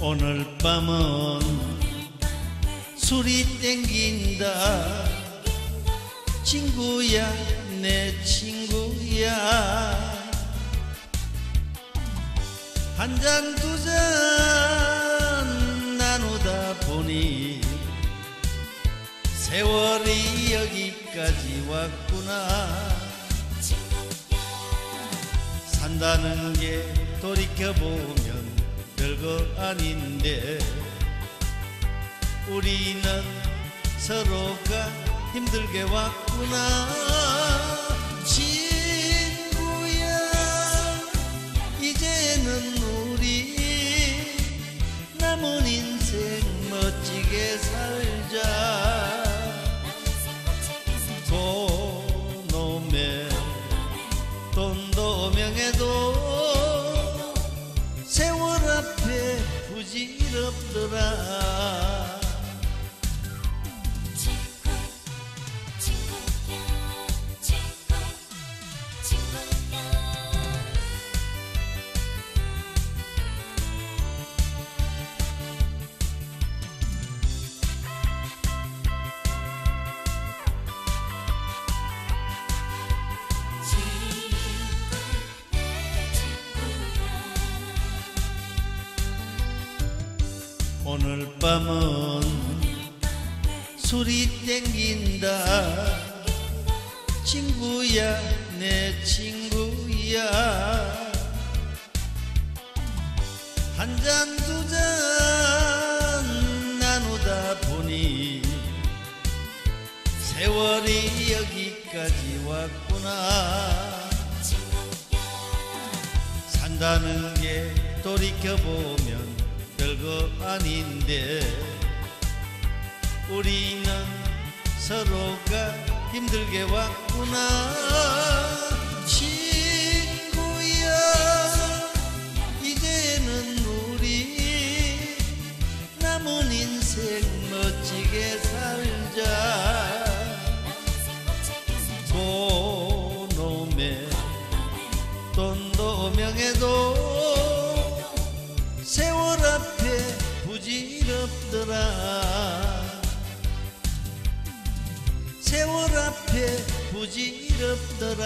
오늘 밤은 술이 땡긴다. 친구야 내 친구야. 한 잔 두 잔 나누다 보니 세월이 여기까지 왔구나. 산다는 게 돌이켜보면 별거 아닌데 우리는 서로가 힘들게 왔구나 부질없 오늘 밤은 술이 땡긴다. 친구야 내 친구야. 한 잔 두 잔 나누다 보니 세월이 여기까지 왔구나. 산다는 게 돌이켜보면 별거 아닌데 우리는 서로가 힘들게 왔구나. 친구야 이제는 우리 남은 인생 멋지게 살자. 돈오면 돈도 명예도 부질없더라. 세월 앞에 부질없더라